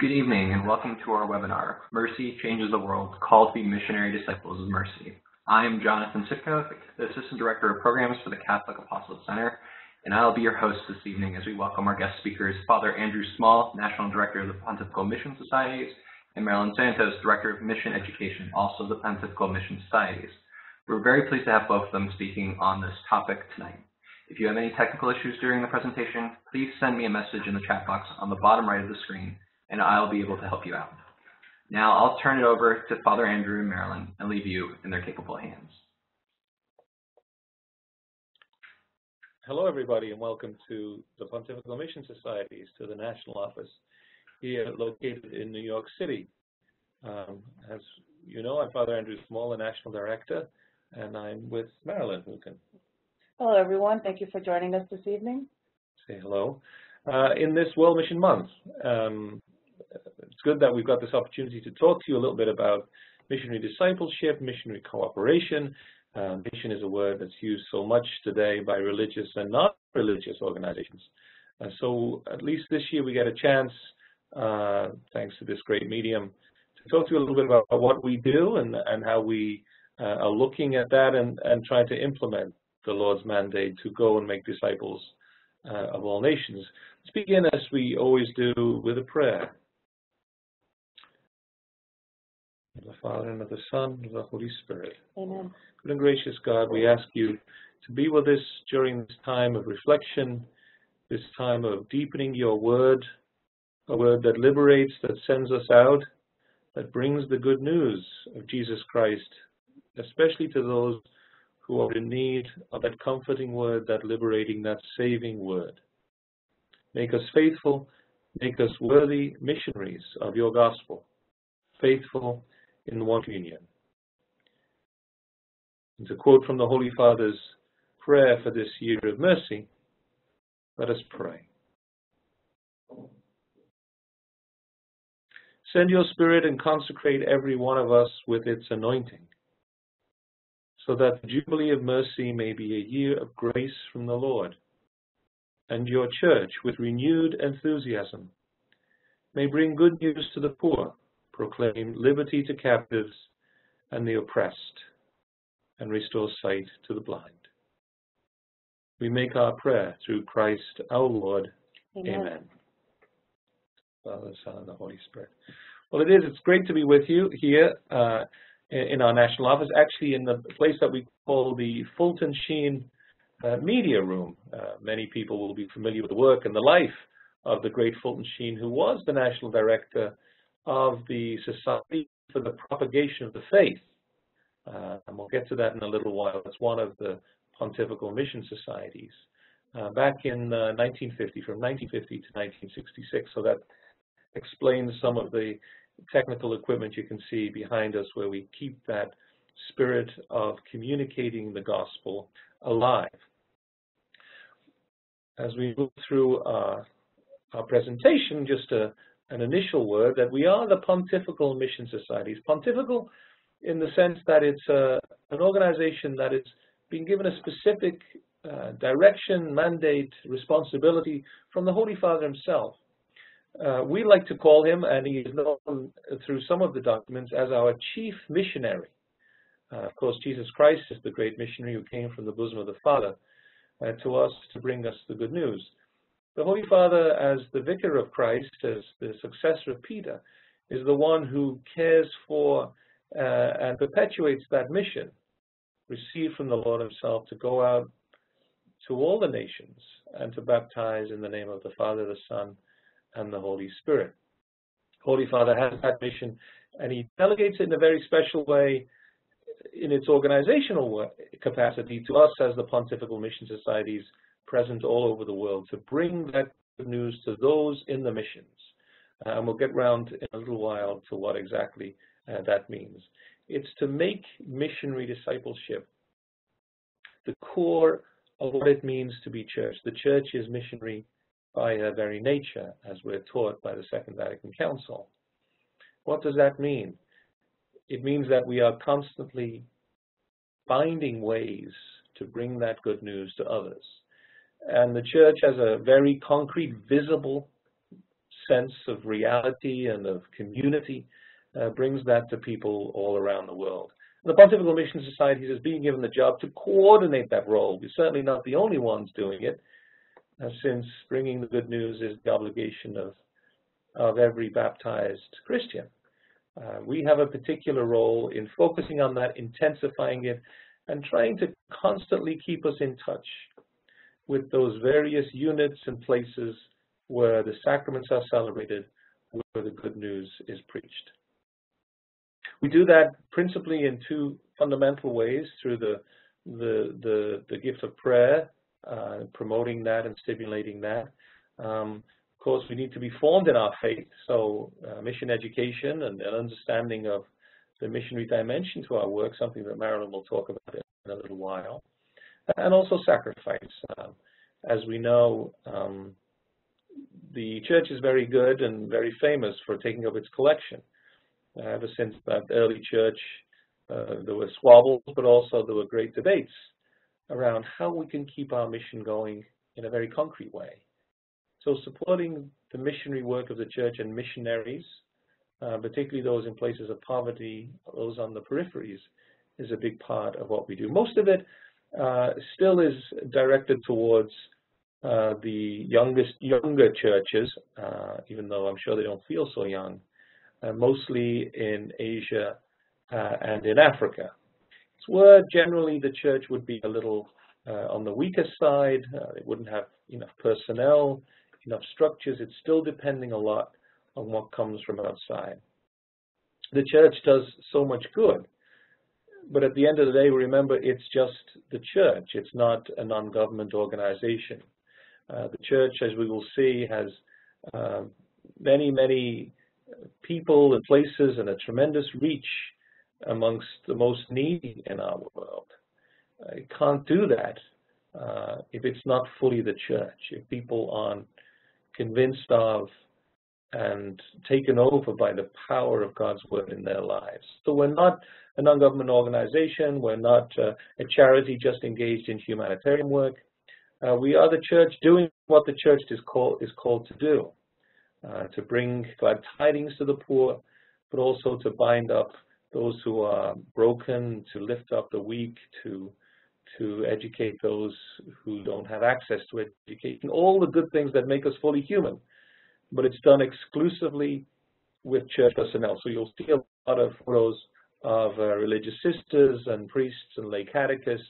Good evening and welcome to our webinar, Mercy Changes the World, Call to be Missionary Disciples of Mercy. I am Jonathan Sitko, the Assistant Director of Programs for the Catholic Apostolate Center, and I'll be your host this evening as we welcome our guest speakers, Father Andrew Small, National Director of the Pontifical Mission Societies, and Marilyn Santos, Director of Mission Education, also the Pontifical Mission Societies. We're very pleased to have both of them speaking on this topic tonight. If you have any technical issues during the presentation, please send me a message in the chat box on the bottom right of the screen, and I'll be able to help you out. Now I'll turn it over to Father Andrew and Marilyn and leave you in their capable hands. Hello, everybody, and welcome to the Pontifical Mission Societies, to the national office here located in New York City. Um, as you know, I'm Father Andrew Small, the National Director, and I'm with Marilyn, who. Hello, everyone. Thank you for joining us this evening. Say hello. Uh, in this World Mission Month, um, it's good that we've got this opportunity to talk to you a little bit about missionary discipleship, missionary cooperation. Um, mission is a word that's used so much today by religious and non-religious organizations. And so at least this year we get a chance, uh, thanks to this great medium, to talk to you a little bit about what we do and, and how we uh, are looking at that and, and trying to implement the Lord's mandate to go and make disciples uh, of all nations. Let's begin as we always do with a prayer. Of the Father, and of the Son, and of the Holy Spirit. Amen. Good and gracious God, we ask you to be with us during this time of reflection, this time of deepening your word, a word that liberates, that sends us out, that brings the good news of Jesus Christ, especially to those who are in need of that comforting word, that liberating, that saving word. Make us faithful, make us worthy missionaries of your gospel, faithful in the one union. And to quote from the Holy Father's prayer for this year of mercy, let us pray. Send your Spirit and consecrate every one of us with its anointing, so that the Jubilee of Mercy may be a year of grace from the Lord, and your church, with renewed enthusiasm, may bring good news to the poor proclaim liberty to captives and the oppressed, and restore sight to the blind. We make our prayer through Christ our Lord. Amen. Amen. Father, Son, and the Holy Spirit. Well, it is. It's great to be with you here uh, in our national office, actually in the place that we call the Fulton Sheen uh, Media Room. Uh, many people will be familiar with the work and the life of the great Fulton Sheen, who was the national director of the Society for the Propagation of the Faith. Uh, and we'll get to that in a little while. It's one of the Pontifical Mission Societies. Uh, back in uh, 1950, from 1950 to 1966. So that explains some of the technical equipment you can see behind us where we keep that spirit of communicating the gospel alive. As we move through our, our presentation, just a, an initial word that we are the Pontifical Mission Societies. Pontifical in the sense that it's uh, an organization that is being given a specific uh, direction, mandate, responsibility from the Holy Father himself. Uh, we like to call him, and he is known through some of the documents, as our chief missionary. Uh, of course, Jesus Christ is the great missionary who came from the bosom of the Father uh, to us to bring us the good news. The Holy Father, as the vicar of Christ, as the successor of Peter, is the one who cares for uh, and perpetuates that mission received from the Lord himself to go out to all the nations and to baptize in the name of the Father, the Son, and the Holy Spirit. Holy Father has that mission and he delegates it in a very special way in its organizational capacity to us as the Pontifical Mission Societies present all over the world to bring that good news to those in the missions. Uh, and we'll get round in a little while to what exactly uh, that means. It's to make missionary discipleship the core of what it means to be church. The church is missionary by her very nature, as we're taught by the Second Vatican Council. What does that mean? It means that we are constantly finding ways to bring that good news to others. And the church has a very concrete, visible sense of reality and of community, uh, brings that to people all around the world. The Pontifical Mission Societies is being given the job to coordinate that role. We're certainly not the only ones doing it, uh, since bringing the good news is the obligation of, of every baptized Christian. Uh, we have a particular role in focusing on that, intensifying it, and trying to constantly keep us in touch with those various units and places where the sacraments are celebrated, where the good news is preached. We do that principally in two fundamental ways, through the, the, the, the gift of prayer, uh, promoting that and stimulating that. Um, of course, we need to be formed in our faith, so uh, mission education and an understanding of the missionary dimension to our work, something that Marilyn will talk about in a little while, and also sacrifice. Um, as we know, um, the church is very good and very famous for taking up its collection. Uh, ever since that early church, uh, there were squabbles, but also there were great debates around how we can keep our mission going in a very concrete way. So supporting the missionary work of the church and missionaries, uh, particularly those in places of poverty, those on the peripheries, is a big part of what we do. Most of it still is directed towards uh, the youngest, younger churches, uh, even though I'm sure they don't feel so young, uh, mostly in Asia uh, and in Africa. It's where generally the church would be a little uh, on the weaker side. it wouldn't have enough personnel, enough structures. It's still depending a lot on what comes from outside. The church does so much good, but at the end of the day, remember it's just the church. It's not a non-government organization. Uh, the church, as we will see, has uh, many, many people and places and a tremendous reach amongst the most needy in our world. Uh, it can't do that uh, if it's not fully the church, if people aren't convinced of and taken over by the power of God's word in their lives. So we're not a non-government organization, we're not uh, a charity just engaged in humanitarian work. Uh, we are the church doing what the church is called, is called to do, uh, to bring glad tidings to the poor, but also to bind up those who are broken, to lift up the weak, to to educate those who don't have access to education, all the good things that make us fully human. But it's done exclusively with church personnel. So you'll see a lot of photos of uh, religious sisters and priests and lay catechists.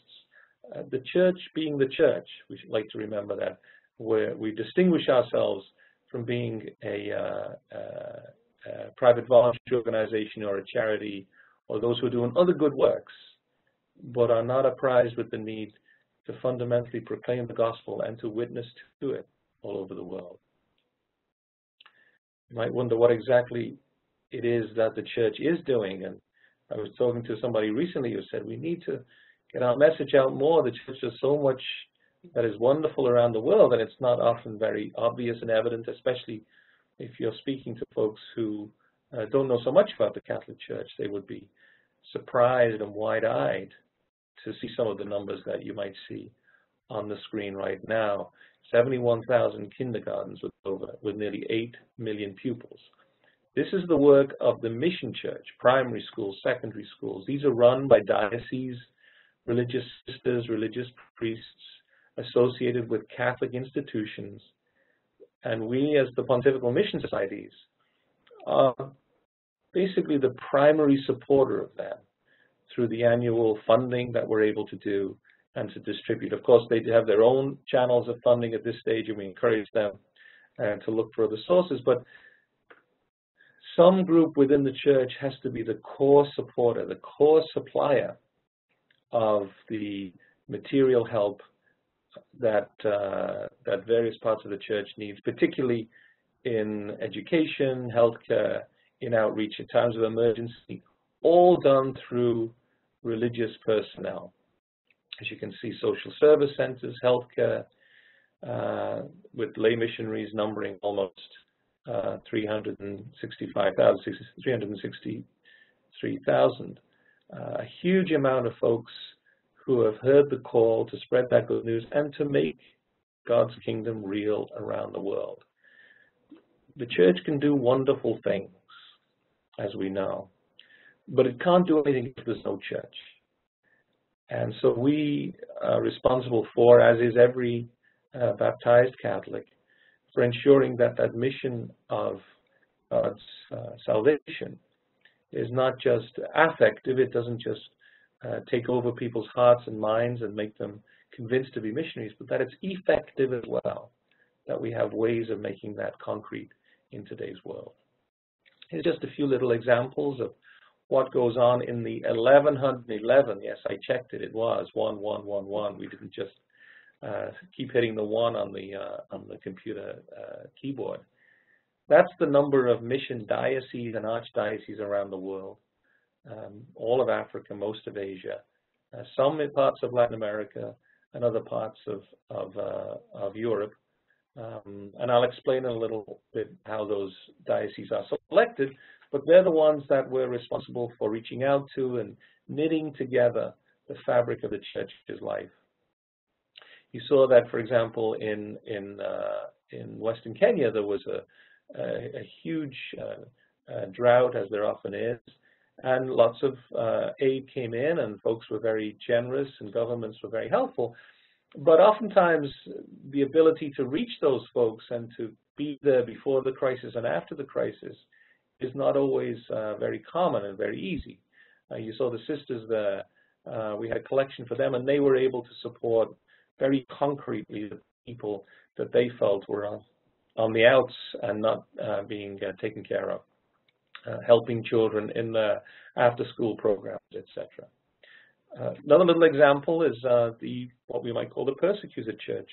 Uh, the church being the church, we should like to remember that, where we distinguish ourselves from being a, uh, uh a private voluntary organization or a charity or those who are doing other good works, but are not apprised with the need to fundamentally proclaim the gospel and to witness to it all over the world. You might wonder what exactly it is that the church is doing. And I was talking to somebody recently who said we need to get our message out more. The church does so much that is wonderful around the world, and it's not often very obvious and evident, especially if you're speaking to folks who uh, don't know so much about the Catholic Church, they would be surprised and wide-eyed to see some of the numbers that you might see on the screen right now. 71,000 kindergartens with over with nearly 8 million pupils. This is the work of the mission church, primary schools, secondary schools. These are run by dioceses, religious sisters, religious priests associated with Catholic institutions. And we, as the Pontifical Mission Societies, are basically the primary supporter of them through the annual funding that we're able to do and to distribute. Of course, they have their own channels of funding at this stage, and we encourage them uh, to look for other sources. But some group within the church has to be the core supporter, the core supplier of the material help that uh, that various parts of the church needs, particularly in education, healthcare, in outreach in times of emergency, all done through religious personnel. As you can see, social service centers, healthcare, uh, with lay missionaries numbering almost uh, 365,000, 363,000. Uh, a huge amount of folks who have heard the call to spread that good news and to make God's kingdom real around the world the church can do wonderful things, as we know, but it can't do anything if there's no church. And so we are responsible for, as is every uh, baptized Catholic, for ensuring that that mission of God's uh, salvation is not just affective, it doesn't just uh, take over people's hearts and minds and make them convinced to be missionaries, but that it's effective as well, that we have ways of making that concrete in today's world. Here's just a few little examples of what goes on in the 1111. Yes, I checked it. It was 1111. We didn't just uh, keep hitting the one on the uh, on the computer uh, keyboard. That's the number of mission dioceses and archdioceses around the world. Um, all of Africa, most of Asia, uh, some parts of Latin America, and other parts of of, uh, of Europe. Um, and I'll explain in a little bit how those dioceses are selected, but they're the ones that we're responsible for reaching out to and knitting together the fabric of the church's life. You saw that, for example, in in uh, in Western Kenya, there was a a, a huge uh, uh, drought, as there often is, and lots of uh, aid came in, and folks were very generous, and governments were very helpful. But oftentimes, the ability to reach those folks and to be there before the crisis and after the crisis is not always uh, very common and very easy. Uh, you saw the sisters there. Uh, we had a collection for them, and they were able to support very concretely the people that they felt were on, on the outs and not uh, being uh, taken care of, uh, helping children in the after-school programs, etc. another little example is the what we might call the persecuted church.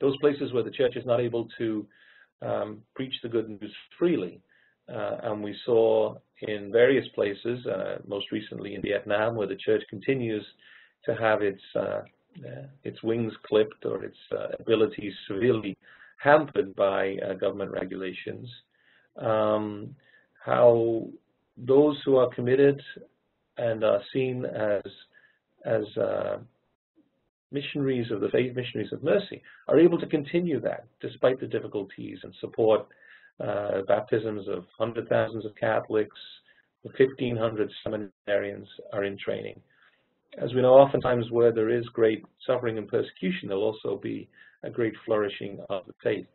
Those places where the church is not able to um, preach the good news freely, uh, and we saw in various places, uh, most recently in Vietnam, where the church continues to have its uh, its wings clipped or its abilities severely hampered by government regulations. Um, how those who are committed and are seen as as uh, missionaries of the faith, missionaries of mercy, are able to continue that despite the difficulties and support uh, baptisms of hundred thousands of Catholics, 1,500 seminarians are in training. As we know, oftentimes where there is great suffering and persecution, there'll also be a great flourishing of the faith.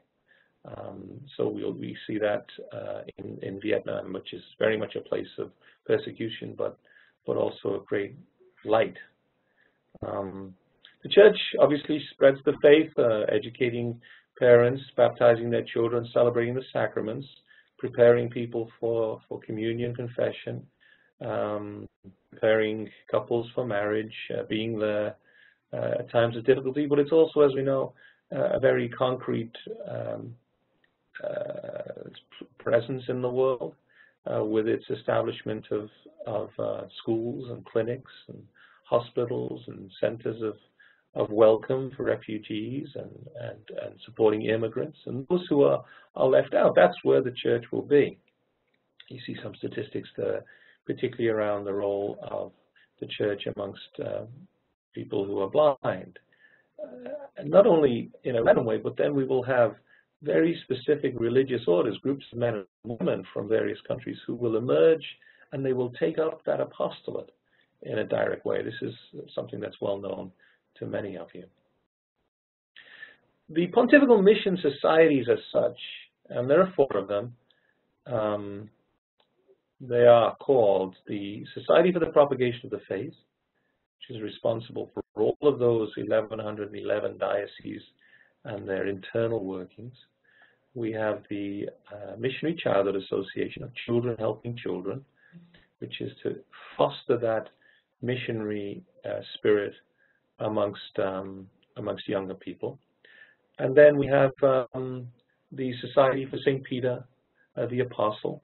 Um, so we'll, we see that uh, in, in Vietnam, which is very much a place of persecution, but but also a great light. Um, the church obviously spreads the faith, uh, educating parents baptizing their children, celebrating the sacraments, preparing people for, for communion, confession, um, preparing couples for marriage, uh, being there uh, at times of difficulty, but it's also, as we know, uh, a very concrete um, uh, presence in the world uh, with its establishment of, of schools and clinics and hospitals and centers of of welcome for refugees and, and, and supporting immigrants and those who are, are left out. That's where the church will be. You see some statistics there, particularly around the role of the church amongst uh, people who are blind. Uh, not only in a random way, but then we will have very specific religious orders, groups of men and women from various countries who will emerge and they will take up that apostolate in a direct way. This is something that's well known to many of you. The Pontifical Mission Societies as such, and there are four of them, um, they are called the Society for the Propagation of the Faith, which is responsible for all of those 1,111 dioceses and their internal workings. We have the uh, Missionary Childhood Association of Children Helping Children, which is to foster that missionary uh, spirit amongst um, amongst younger people. And then we have um, the Society for St. Peter uh, the Apostle,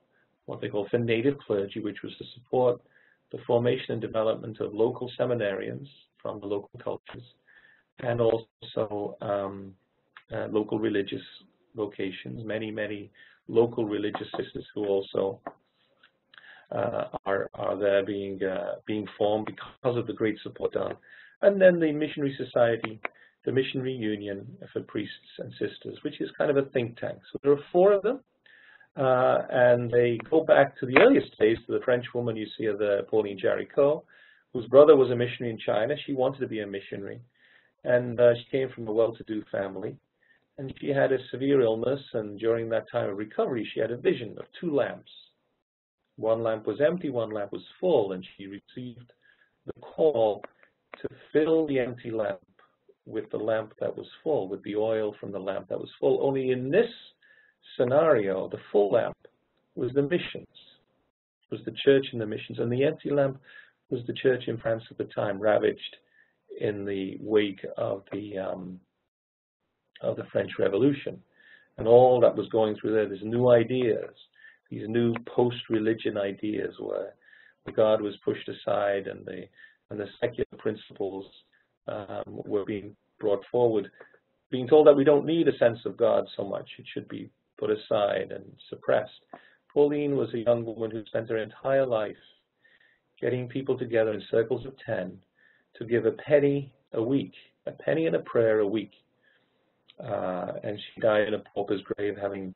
what they call for native clergy, which was to support the formation and development of local seminarians from the local cultures, and also um, uh, local religious vocations, many, many local religious sisters who also uh, are, are there being, uh, being formed because of the great support done. And then the Missionary Society the Missionary Union for Priests and Sisters, which is kind of a think tank. So there are four of them, uh, and they go back to the earliest days to the French woman you see there, Pauline Jaricot, whose brother was a missionary in China. She wanted to be a missionary, and uh, she came from a well-to-do family. And she had a severe illness, and during that time of recovery, she had a vision of two lamps. One lamp was empty, one lamp was full, and she received the call to fill the empty lamp with the lamp that was full, with the oil from the lamp that was full. Only in this scenario, the full lamp was the missions, was the church in the missions, and the empty lamp was the church in France at the time, ravaged in the wake of the um, of the French Revolution, and all that was going through there. These new ideas, these new post-religion ideas, where God was pushed aside and the and the secular principles um, were being brought forward, being told that we don't need a sense of God so much; it should be put aside and suppressed. Pauline was a young woman who spent her entire life getting people together in circles of 10 to give a penny a week, a penny and a prayer a week. Uh, and she died in a pauper's grave, having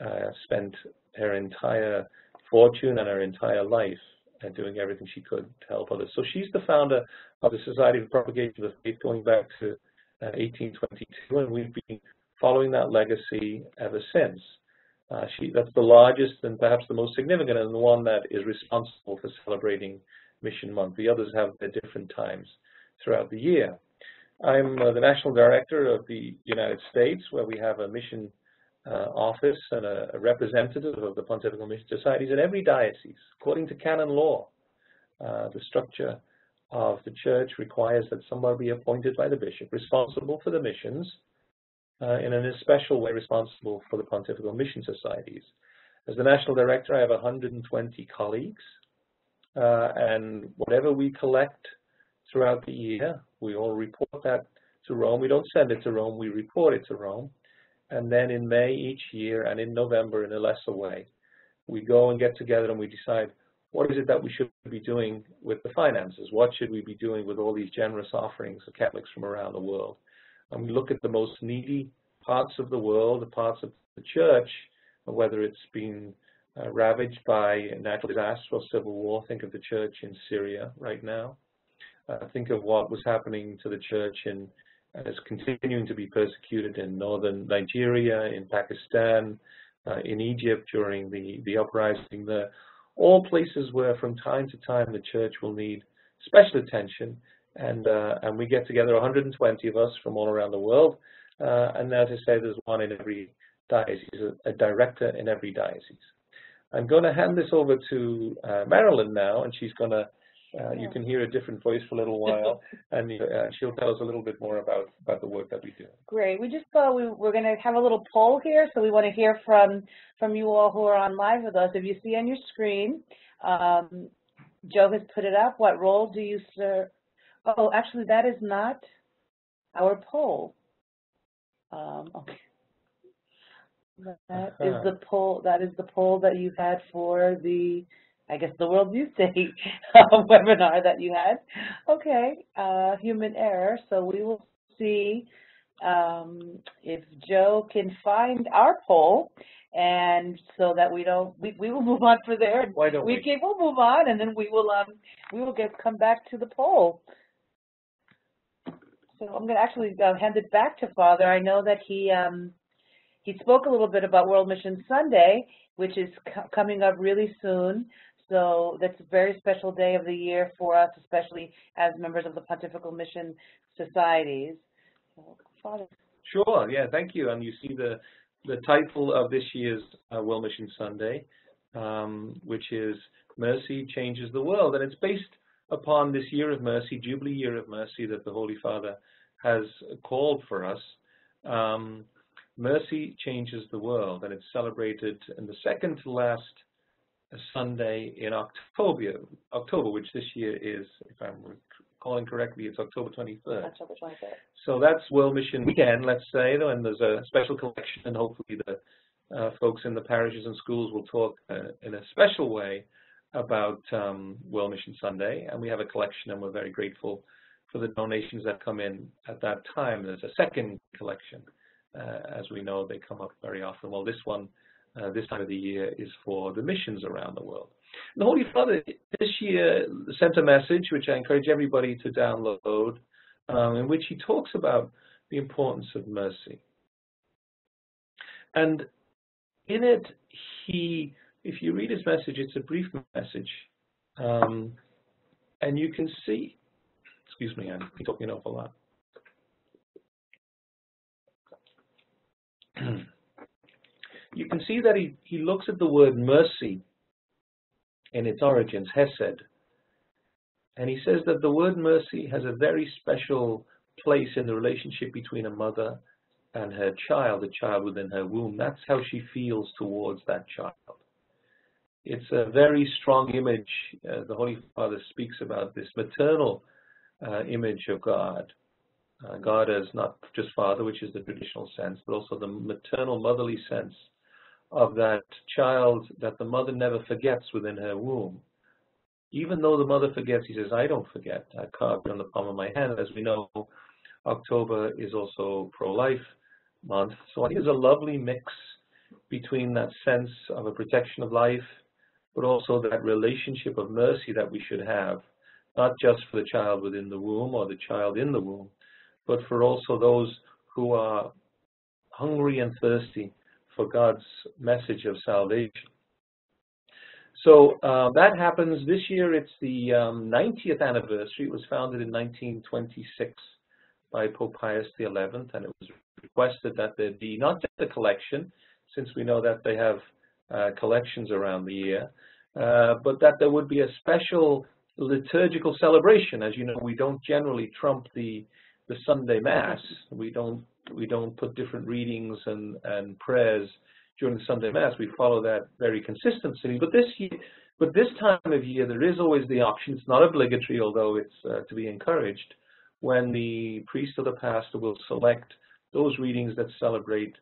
uh, spent her entire fortune and her entire life and doing everything she could to help others. So she's the founder of the Society for Propagation of the Faith going back to uh, 1822, and we've been following that legacy ever since. Uh, she, that's the largest and perhaps the most significant and the one that is responsible for celebrating Mission Month. The others have their different times throughout the year. I'm uh, the National Director of the United States, where we have a mission uh, office and a, a, representative of the Pontifical Mission Societies in every diocese. According to canon law, uh, the structure of the church requires that somebody be appointed by the bishop responsible for the missions uh, in an especial way responsible for the Pontifical Mission Societies. As the National Director, I have 120 colleagues, uh, and whatever we collect throughout the year, we all report that to Rome. We don't send it to Rome, we report it to Rome. And then in May each year and in November in a lesser way, we go and get together and we decide what is it that we should be doing with the finances? What should we be doing with all these generous offerings of Catholics from around the world? And we look at the most needy parts of the world, the parts of the church, whether it's been uh, ravaged by natural disaster or civil war. Think of the church in Syria right now. Uh, think of what was happening to the church in and is continuing to be persecuted in northern Nigeria, in Pakistan, uh, in Egypt during the, the uprising there. All places where from time to time the church will need special attention and uh, and we get together 120 of us from all around the world. Uh, and as I say, there's one in every diocese, a, a, director in every diocese. I'm going to hand this over to uh, Marilyn now, and she's going to. Uh, you can hear a different voice for a little while, and uh, she'll tell us a little bit more about, about the work that we do. Great. We just thought we were going to have a little poll here, so we want to hear from, from you all who are on live with us. If you see on your screen, um, Joe has put it up. What role do you serve? Oh, actually, that is not our poll. Um, okay. That is the poll. That is the poll that you had for the, I guess, the World Youth Day webinar that you had. Okay, uh, human error. So we will see um, if Joe can find our poll, and so that we don't, we, we will move on for there. Why don't we? we? Can, we'll move on, and then we will um we will get come back to the poll. So I'm going to actually uh, hand it back to Father. I know that he um, he spoke a little bit about World Mission Sunday, which is coming up really soon. So that's a very special day of the year for us, especially as members of the Pontifical Mission Societies. So, Father. Sure. Yeah. Thank you. And you see the the title of this year's uh, World Mission Sunday, um, which is Mercy Changes the World, and it's based upon this year of mercy, Jubilee year of mercy that the Holy Father has called for us. Um, mercy changes the world, and it's celebrated in the second to last Sunday in October, October, which this year is, if I'm calling correctly, it's October 23rd. October 23rd. So that's World Mission Weekend, let's say, and there's a special collection, and hopefully the uh, folks in the parishes and schools will talk uh, in a special way about um, World Mission Sunday, and we have a collection, and we're very grateful for the donations that come in at that time. There's a second collection. Uh, as we know, they come up very often. Well, this one, uh, this time of the year, is for the missions around the world. The Holy Father this year sent a message, which I encourage everybody to download, um, in which he talks about the importance of mercy. And in it, he, if you read his message, it's a brief message, um, and you can see, excuse me, I'm talking an awful lot. you can see that he, he looks at the word mercy in its origins, Hesed, and he says that the word mercy has a very special place in the relationship between a mother and her child, the child within her womb. That's how she feels towards that child. It's a very strong image. Uh, the Holy Father speaks about this maternal uh, image of God. Uh, God as not just Father, which is the traditional sense, but also the maternal, motherly sense of that child that the mother never forgets within her womb. Even though the mother forgets, he says, I don't forget. I carved it on the palm of my hand. As we know, October is also pro-life month. So I think a lovely mix between that sense of a protection of life, but also that relationship of mercy that we should have, not just for the child within the womb or the child in the womb, but for also those who are hungry and thirsty for God's message of salvation. So uh, that happens this year. It's the um, 90th anniversary. It was founded in 1926 by Pope Pius XI, and it was requested that there be not just a collection, since we know that they have uh, collections around the year, but that there would be a special liturgical celebration. As you know, we don't generally trump the the Sunday Mass. We don't we don't put different readings and, and prayers during the Sunday Mass. We follow that very consistently. But this year, but this time of year, there is always the option. It's not obligatory, although it's uh, to be encouraged, when the priest or the pastor will select those readings that celebrate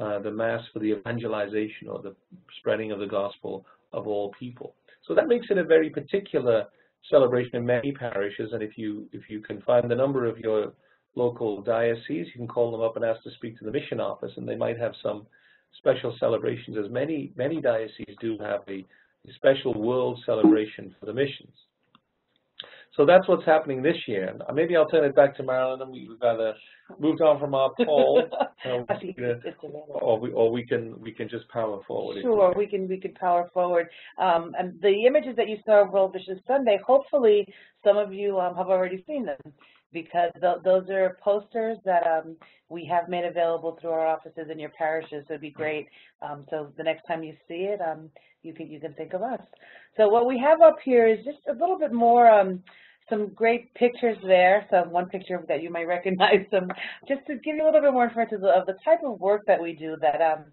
uh, the Mass for the evangelization or the spreading of the gospel of all people. So that makes it a very particular celebration in many parishes, and if you if you can find the number of your local diocese, you can call them up and ask to speak to the mission office, and they might have some special celebrations, as many many dioceses do have a, a special world celebration for the missions. So that's what's happening this year. Uh, maybe I'll turn it back to Marilyn. And we've either moved on from our poll, or we or we can we can just power forward. Sure, we can we can power forward. Um, and the images that you saw of World Mission Sunday, hopefully some of you um, have already seen them because th those are posters that um, we have made available through our offices in your parishes. So it'd be great. Um, so the next time you see it, um, you can you can think of us. So what we have up here is just a little bit more um, some great pictures there. So one picture that you might recognize, some just to give you a little bit more information of the type of work that we do that um,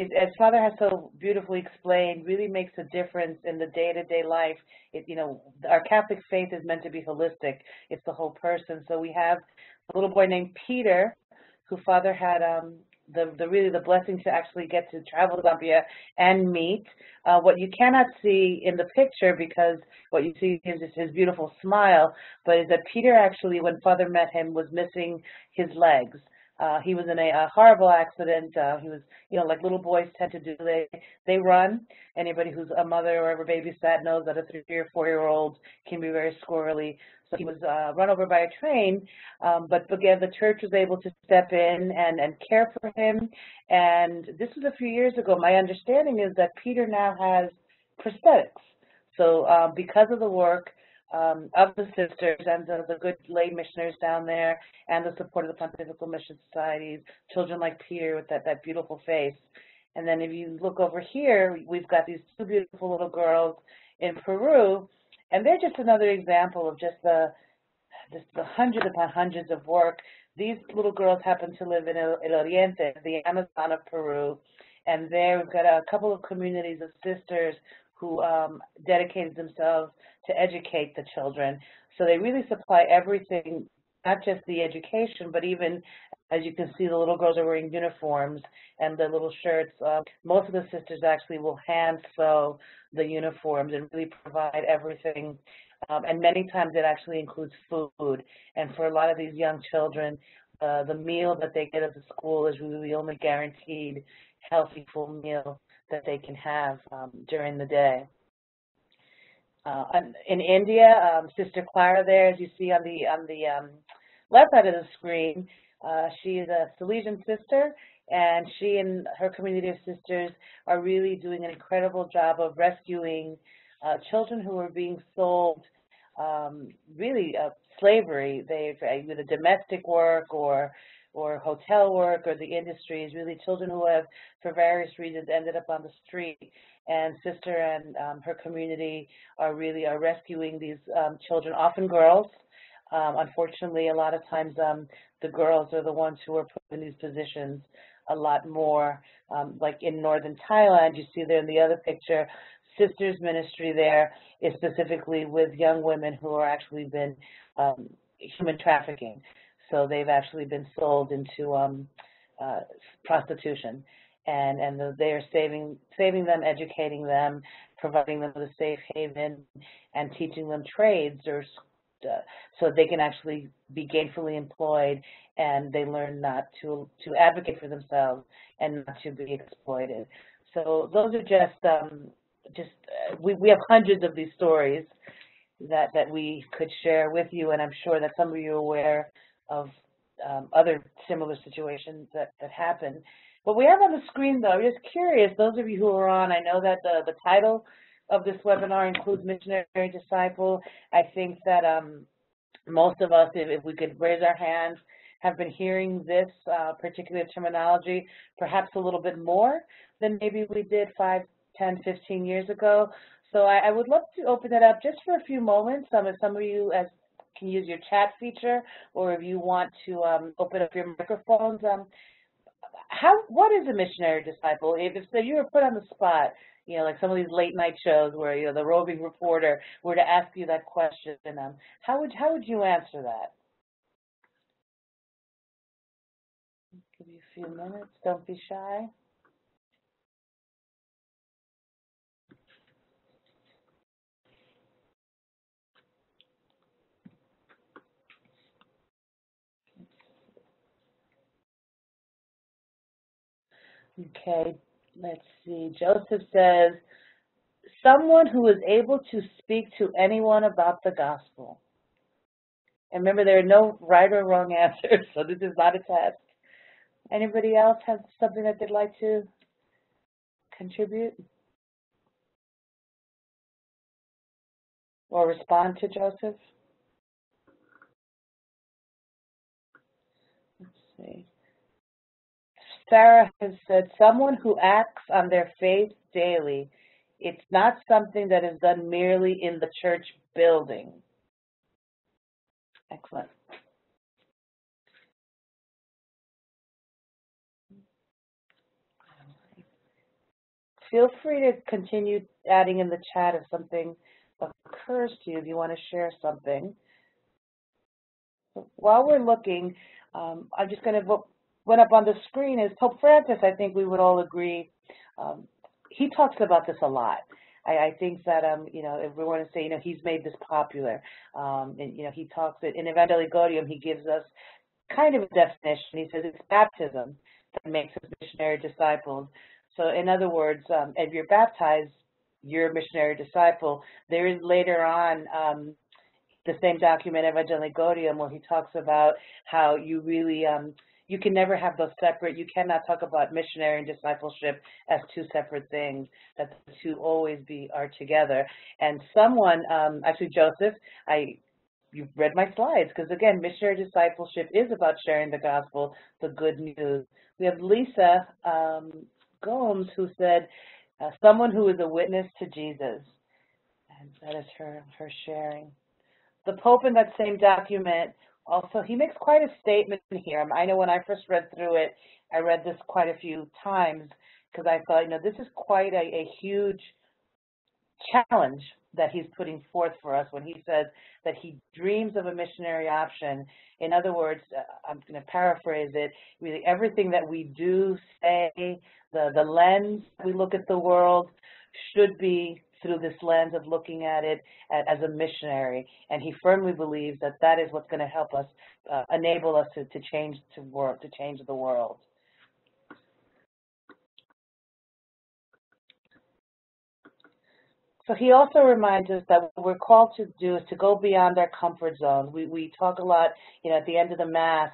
as Father has so beautifully explained, really makes a difference in the day-to-day -day life. It, you know, our Catholic faith is meant to be holistic. It's the whole person. So we have a little boy named Peter, who Father had um, the, the really the blessing to actually get to travel to Zambia and meet. Uh, what you cannot see in the picture because what you see is his beautiful smile, but is that Peter actually, when Father met him, was missing his legs. Uh, he was in a, a horrible accident. Uh, he was, you know, like little boys tend to do. They they run. Anybody who's a mother or ever babysat knows that a three or four year old can be very squirrely. So he was uh, run over by a train. Um, but again, the church was able to step in and and care for him. And this was a few years ago. My understanding is that Peter now has prosthetics. So um, because of the work um, of the sisters and the, the, good lay missioners down there and the support of the Pontifical Mission Societies, children like Peter with that, that beautiful face. And then if you look over here, we've got these two beautiful little girls in Peru, and they're just another example of just the, just the hundreds upon hundreds of work. These little girls happen to live in El, El Oriente, the Amazon of Peru, and there we've got a couple of communities of sisters who um, dedicated themselves to educate the children. So they really supply everything, not just the education, but even, as you can see, the little girls are wearing uniforms and the little shirts. Uh, most of the sisters actually will hand sew the uniforms and really provide everything Um, and many times it actually includes food. And for a lot of these young children, uh, the meal that they get at the school is really the only guaranteed healthy full meal that they can have um, during the day. Uh, in India, um, Sister Clara there, as you see on the on the um, left side of the screen, uh, she is a Salesian sister, and she and her community of sisters are really doing an incredible job of rescuing uh, children who are being sold um, really uh, slavery, they either domestic work or or hotel work or the industries, really children who have, for various reasons, ended up on the street. And Sister and um, her community are really are rescuing these um, children, often girls. Um, unfortunately, a lot of times um, the girls are the ones who are put in these positions a lot more. Um, like in northern Thailand, you see there in the other picture, Sisters Ministry there is specifically with young women who are actually been um, human trafficking. So they've actually been sold into uh, prostitution, and and the, they are saving saving them, educating them, providing them with a safe haven, and teaching them trades or uh, so they can actually be gainfully employed and they learn not to to advocate for themselves and not to be exploited. So those are just um, just uh, we we have hundreds of these stories that that we could share with you, and I'm sure that some of you are aware of um, other similar situations that, that happen. What we have on the screen, though, I'm just curious, those of you who are on, I know that the, the title of this webinar includes missionary disciple. I think that um, most of us, if, if, we could raise our hands, have been hearing this uh, particular terminology perhaps a little bit more than maybe we did 5, 10, 15 years ago. So I, I would love to open it up just for a few moments. Um, if some of you, as can use your chat feature, or if you want to um, open up your microphones. Um, how, what is a missionary disciple? If, if so you were put on the spot, you know, like some of these late night shows where you know the roving reporter were to ask you that question, um, how would how would you answer that? Give you a few minutes. Don't be shy. Okay, let's see. Joseph says, someone who is able to speak to anyone about the gospel. And remember, there are no right or wrong answers, so this is not a test. Anybody else have something that they'd like to contribute? Or respond to Joseph? Let's see. Sarah has said, someone who acts on their faith daily, it's not something that is done merely in the church building. Excellent. Feel free to continue adding in the chat if something occurs to you, if you want to share something. while we're looking, um, I'm just going to went up on the screen is Pope Francis, I think we would all agree, um, he talks about this a lot. I, I think that, um, you know, if we want to say, you know, he's made this popular, um, and, you know, he talks, it, in Evangelii Gaudium, he gives us kind of a definition. He says it's baptism that makes us missionary disciples. So in other words, um, if you're baptized, you're a missionary disciple. There is later on um, the same document, Evangelii Gaudium, where he talks about how you really um, you can never have those separate, you cannot talk about missionary and discipleship as two separate things, that the two always be are together. And someone, um, actually Joseph, I you've read my slides, because again, missionary discipleship is about sharing the gospel, the good news. We have Lisa um, Gomes who said, uh, someone who is a witness to Jesus. And that is her, her sharing. The Pope in that same document also, he makes quite a statement here. I know when I first read through it, I read this quite a few times because I thought, you know, this is quite a, a huge challenge that he's putting forth for us when he says that he dreams of a missionary option. In other words, uh, I'm going to paraphrase it, really everything that we do, say, the, the lens we look at the world should be through this lens of looking at it as a missionary. And he firmly believes that that is what's going to help us, uh, enable us to, to change to world, to change the world. So he also reminds us that what we're called to do is to go beyond our comfort zone. We, we talk a lot, you know, at the end of the Mass,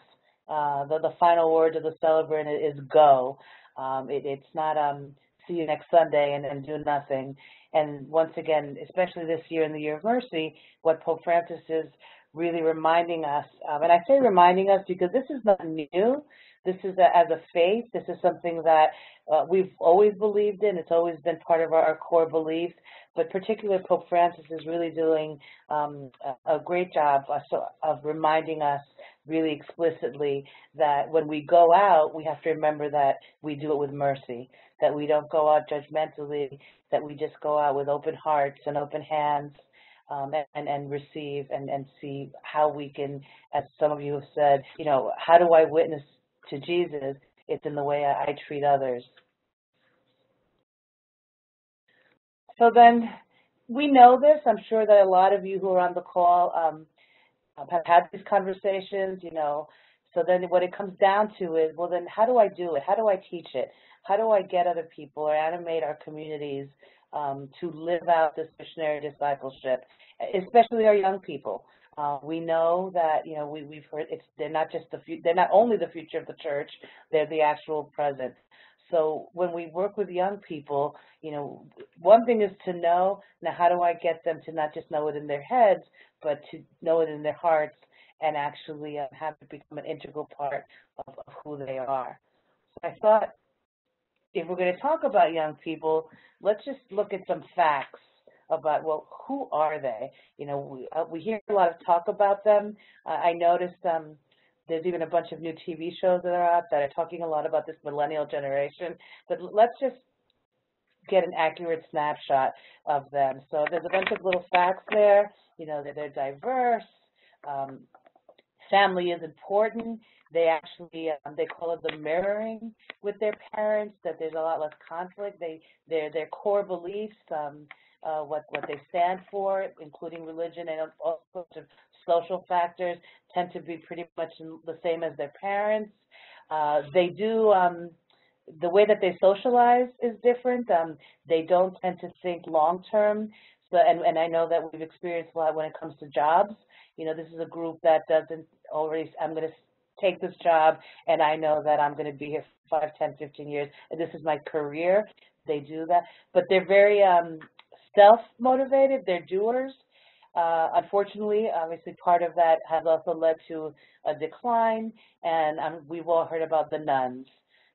uh, the, the final words of the celebrant is go. Um, it, it's not um, see you next Sunday and, and do nothing. And once again, especially this year in the Year of Mercy, what Pope Francis is really reminding us, um, and I say reminding us because this is not new. This is a, as a faith. This is something that uh, we've always believed in. It's always been part of our, our core beliefs. But particularly Pope Francis is really doing um, a, a, great job of, of reminding us really explicitly that when we go out, we have to remember that we do it with mercy, that we don't go out judgmentally, that we just go out with open hearts and open hands um, and, and receive and, and see how we can, as some of you have said, you know, how do I witness to Jesus, it's in the way I, I treat others. So then we know this. I'm sure that a lot of you who are on the call um, have had these conversations, you know. So then what it comes down to is, well, then how do I do it? How do I teach it? How do I get other people or animate our communities um, to live out this missionary discipleship, especially our young people? Uh, we know that you know we, we've heard it's they're not just the they're not only the future of the church, they're the actual present. So when we work with young people, you know, one thing is to know. Now, how do I get them to not just know it in their heads, but to know it in their hearts and actually uh, have it become an integral part of, of who they are? So I thought if we're going to talk about young people, let's just look at some facts about, well, who are they? You know, we, uh, we hear a lot of talk about them. Uh, I noticed um, there's even a bunch of new TV shows that are out that are talking a lot about this millennial generation. But let's just get an accurate snapshot of them. So there's a bunch of little facts there. You know, that they're diverse. Um, family is important. They actually, um, they call it the mirroring with their parents, that there's a lot less conflict. They, their, their core beliefs, um, uh, what, what they stand for, including religion and all sorts of social factors, tend to be pretty much the same as their parents. Uh, they do, um, the way that they socialize is different. Um, they don't tend to think long term. So, and, and I know that we've experienced a lot when it comes to jobs. You know, this is a group that doesn't already, I'm going to take this job and I know that I'm going to be here for 5, 10, 15 years and this is my career. They do that. But they're very um, self-motivated. They're doers. Uh, unfortunately, obviously, part of that has also led to a decline, and um, we've all heard about the nones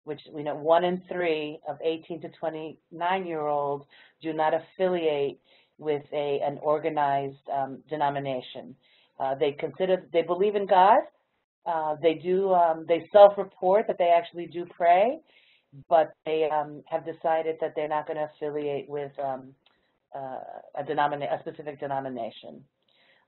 which we know one in three of 18 to 29 year olds do not affiliate with a an organized um, denomination. Uh, they consider they believe in God. Uh, they do um, they self-report that they actually do pray, but they um, have decided that they're not going to affiliate with um, uh, a, a specific denomination.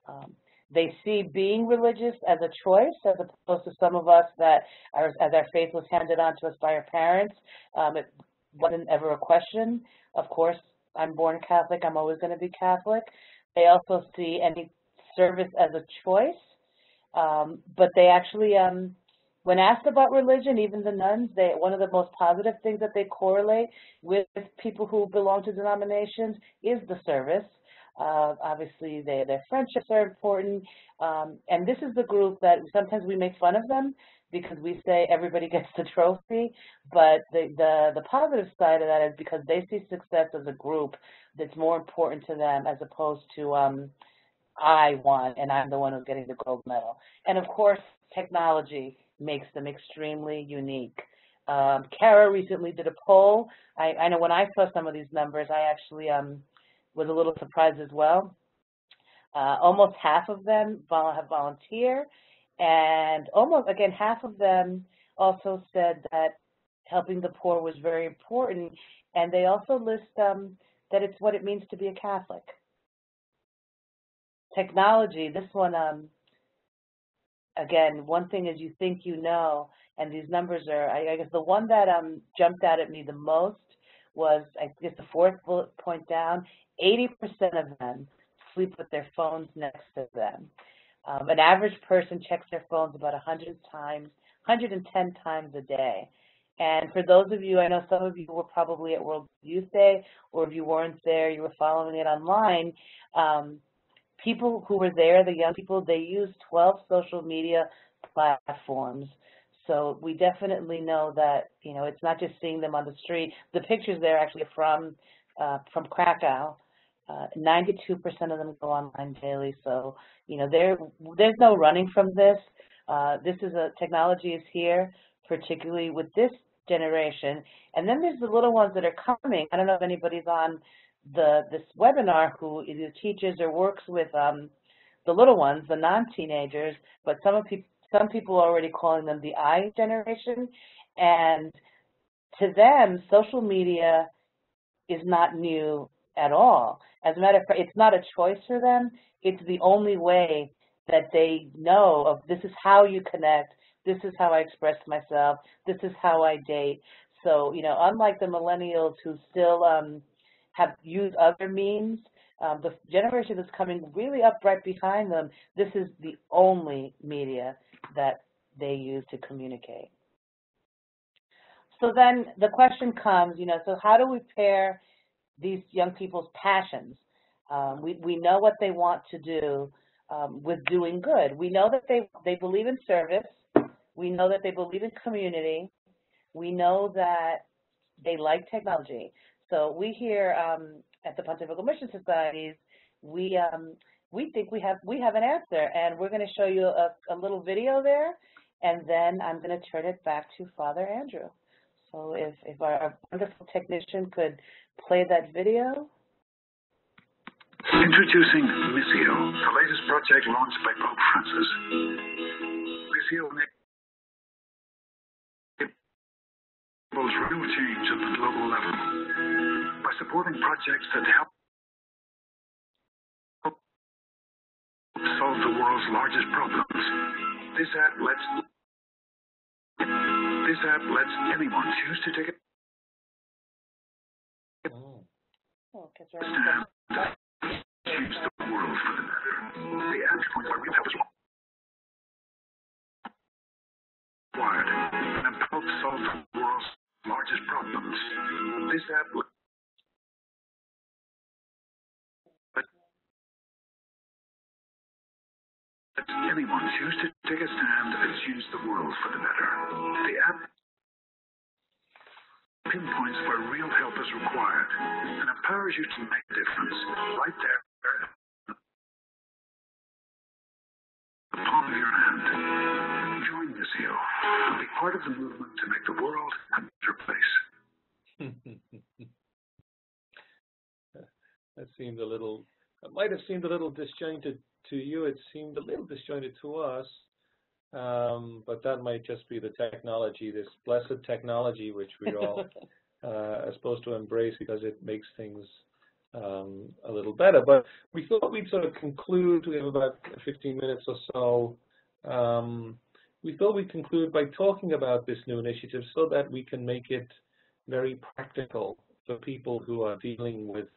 Um, they see being religious as a choice as opposed to some of us that, are, as our faith was handed on to us by our parents, um, it wasn't ever a question. Of course, I'm born Catholic, I'm always going to be Catholic. They also see any service as a choice, um, but they actually um, when asked about religion, even the nones, they, one of the most positive things that they correlate with people who belong to denominations is the service. Uh, obviously, they, their friendships are important. Um, and this is the group that sometimes we make fun of them because we say everybody gets the trophy. But the, the, the positive side of that is because they see success as a group that's more important to them as opposed to um, I won and I'm the one who's getting the gold medal. And of course, technology makes them extremely unique. Um, CARA recently did a poll. I, I, know when I saw some of these numbers, I actually um, was a little surprised as well. Uh, almost half of them have volunteer, and almost, again, half of them also said that helping the poor was very important, and they also list um, that it's what it means to be a Catholic. Technology, this one, um, again, one thing is you think you know, and these numbers are, I, I guess the one that um, jumped out at me the most was, I guess the fourth bullet point down, 80% of them sleep with their phones next to them. Um, an average person checks their phones about 100 times, 110 times a day. And for those of you, I know some of you were probably at World Youth Day, or if you weren't there, you were following it online. Um, people who were there, the young people, they used 12 social media platforms. So we definitely know that, you know, it's not just seeing them on the street. The pictures there actually from, uh, from Krakow. 92% uh, of them go online daily. So, you know, there, there's no running from this. Uh, this is a, technology is here, particularly with this generation. And then there's the little ones that are coming. I don't know if anybody's on the this webinar who either teaches or works with um, the little ones, the non-teenagers, but some of people some people are already calling them the I generation. And to them, social media is not new at all. As a matter of fact, it's not a choice for them. It's the only way that they know of this is how you connect, this is how I express myself, this is how I date. So, you know, unlike the millennials who still um, have used other means, um, the generation that's coming really up right behind them, this is the only media that they use to communicate. So then the question comes, you know, so how do we pair these young people's passions? Um, we, we know what they want to do um, with doing good. We know that they, they believe in service. We know that they believe in community. We know that they like technology. So we here um, at the Pontifical Mission Societies, we um, we think we have we have an answer, and we're going to show you a, a little video there, and then I'm going to turn it back to Father Andrew. So if if our, wonderful technician could play that video. Introducing Missio, the latest project launched by Pope Francis. Missio enables real change at the global level by supporting projects that help solve the world's largest problems. This app lets this app lets anyone choose to take a Oh. Stand change the world for the better. The app points by real help required and helps solve the world's largest problems. This app lets anyone choose to take a stand and change the world for the better. The app pinpoints where real help is required and empowers you to make a difference right there the palm of your hand. Join this Missio and be part of the movement to make the world a better place. that seemed a little, it might have seemed a little disjointed to you. It seemed a little disjointed to us. Um, but that might just be the technology, this blessed technology, which we all uh, are supposed to embrace because it makes things um, a little better. But we thought we'd sort of conclude, we have about 15 minutes or so. Um, we thought we'd conclude by talking about this new initiative so that we can make it very practical for people who are dealing with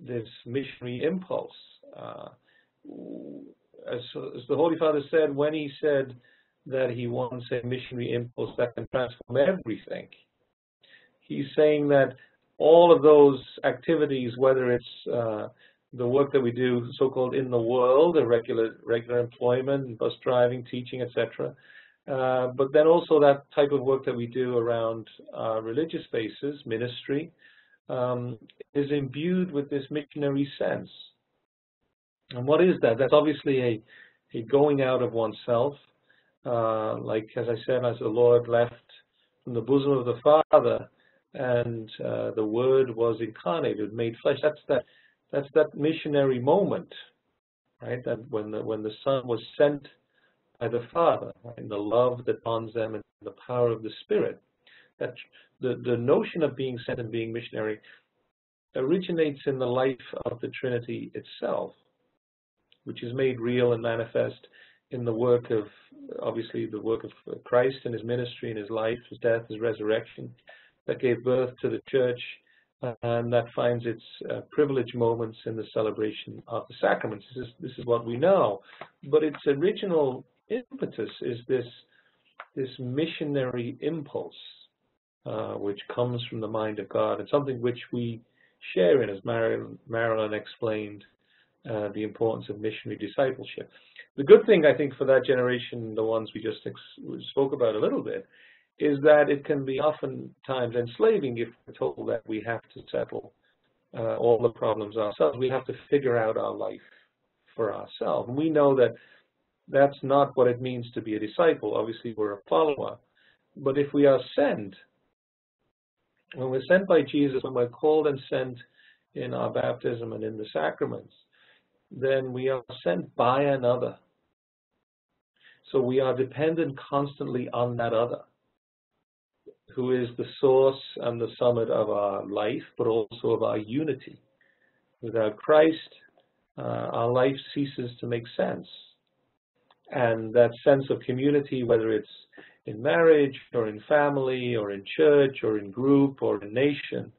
this missionary impulse. Uh, as, as the Holy Father said when he said that he wants a missionary impulse that can transform everything, he's saying that all of those activities, whether it's uh, the work that we do, so-called in the world, a regular regular employment, bus driving, teaching, etc., uh, but then also that type of work that we do around uh, religious spaces, ministry, um, is imbued with this missionary sense. And what is that? That's obviously a, a going out of oneself, uh, like as I said, as the Lord left from the bosom of the Father, and uh, the Word was incarnated, made flesh. That's that. That's that missionary moment, right? That when the when the Son was sent by the Father, right? and the love that bonds them, and the power of the Spirit. That the the notion of being sent and being missionary originates in the life of the Trinity itself, which is made real and manifest in the work of, obviously, the work of Christ and his ministry and his life, his death, his resurrection, that gave birth to the church and that finds its uh, privileged moments in the celebration of the sacraments. This is, this is what we know. But its original impetus is this, this missionary impulse, uh, which comes from the mind of God, and something which we share in, as Marilyn, Marilyn explained, uh, the importance of missionary discipleship. The good thing, I think, for that generation, the ones we just spoke about a little bit, is that it can be oftentimes enslaving if we're told that we have to settle uh, all the problems ourselves. We have to figure out our life for ourselves. And we know that that's not what it means to be a disciple. Obviously, we're a follower. But if we are sent, when we're sent by Jesus, when we're called and sent in our baptism and in the sacraments, then we are sent by another. So we are dependent constantly on that other who is the source and the summit of our life, but also of our unity. Without Christ, uh, our life ceases to make sense. And that sense of community, whether it's in marriage or in family or in church or in group or in nation,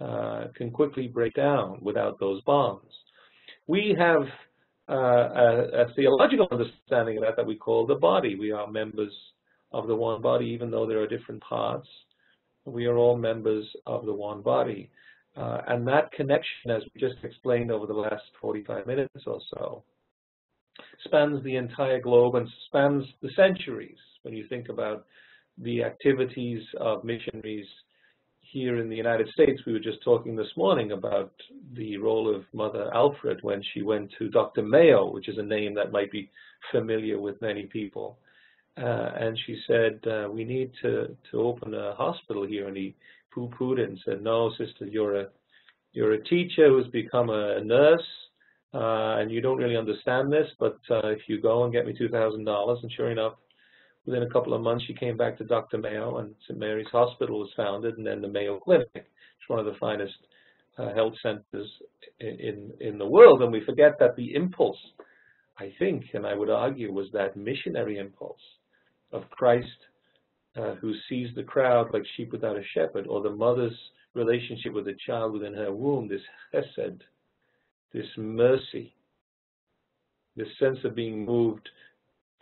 uh, can quickly break down without those bonds. We have uh, a, a, theological understanding of that that we call the body. We are members of the one body, even though there are different parts. We are all members of the one body. Uh, and that connection, as we just explained over the last 45 minutes or so, spans the entire globe and spans the centuries. When you think about the activities of missionaries here in the United States, we were just talking this morning about the role of Mother Alfred when she went to Dr. Mayo, which is a name that might be familiar with many people. Uh, and she said, uh, we need to, to open a hospital here. And he poo-pooed and said, no, sister, you're a, you're a teacher who's become a, nurse, uh, and you don't really understand this, but uh, if you go and get me $2,000, and sure enough, within a couple of months, she came back to Dr. Mayo, and St. Mary's Hospital was founded, and then the Mayo Clinic, which is one of the finest uh, health centers in, in, the world. And we forget that the impulse, I think, and I would argue, was that missionary impulse of Christ uh, who sees the crowd like sheep without a shepherd, or the mother's relationship with the child within her womb, this hesed, this mercy, this sense of being moved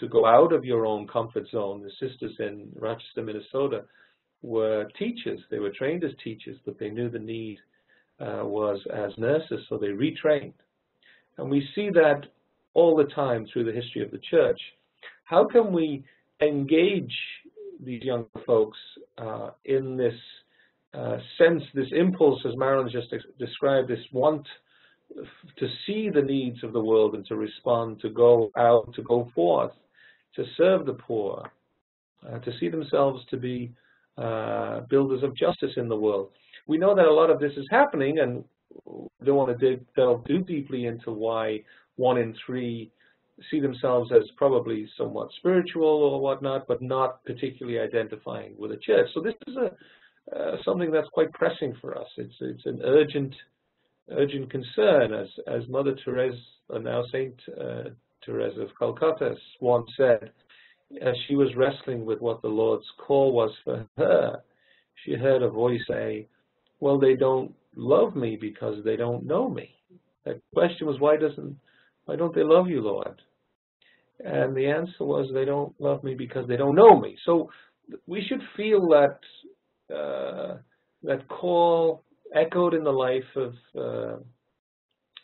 to go out of your own comfort zone. The sisters in Rochester, Minnesota were teachers. They were trained as teachers, but they knew the need uh, was as nurses, so they retrained. And we see that all the time through the history of the church. How can we engage these young folks uh, in this uh, sense, this impulse, as Marilyn just described, this want to see the needs of the world and to respond, to go out, to go forth, to serve the poor, uh, to see themselves to be uh, builders of justice in the world. We know that a lot of this is happening, and don't want to dig, delve too deeply into why one in three see themselves as probably somewhat spiritual or whatnot, but not particularly identifying with a church. So this is a uh, something that's quite pressing for us. It's it's an urgent urgent concern, as as Mother Teresa, and now Saint uh, Teresa of Calcutta, once said, as she was wrestling with what the Lord's call was for her, she heard a voice say, "Well, they don't love me because they don't know me." The question was, why doesn't why don't they love you, Lord? And the answer was, they don't love me because they don't know me. So we should feel that uh, that call echoed in the life of uh,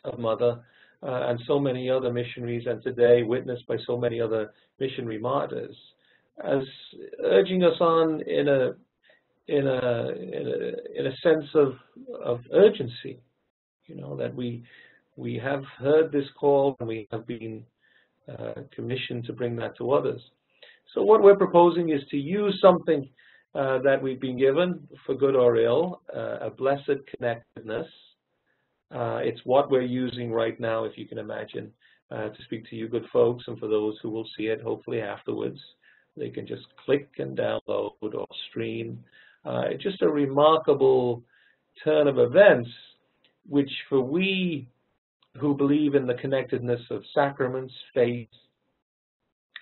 of Mother uh, and so many other missionaries, and today witnessed by so many other missionary martyrs, as urging us on in a in a in a, in a sense of of urgency. You know that we we have heard this call and we have been uh, commission to bring that to others. So what we're proposing is to use something uh, that we've been given, for good or ill, uh, a blessed connectedness. Uh, it's what we're using right now, if you can imagine, uh, to speak to you good folks and for those who will see it hopefully afterwards. They can just click and download or stream. it's just a remarkable turn of events, which for we who believe in the connectedness of sacraments, faith,